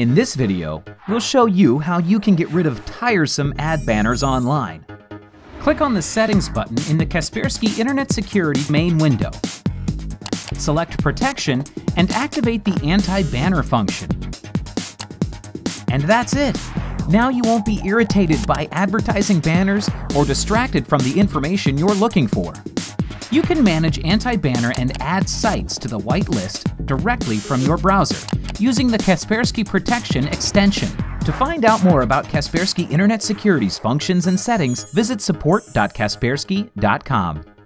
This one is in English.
In this video, we'll show you how you can get rid of tiresome ad banners online. Click on the Settings button in the Kaspersky Internet Security main window. Select Protection and activate the Anti-Banner function. And that's it! Now you won't be irritated by advertising banners or distracted from the information you're looking for. You can manage anti-banner and add sites to the whitelist directly from your browser using the Kaspersky Protection extension. To find out more about Kaspersky Internet Security's functions and settings, visit support.kaspersky.com.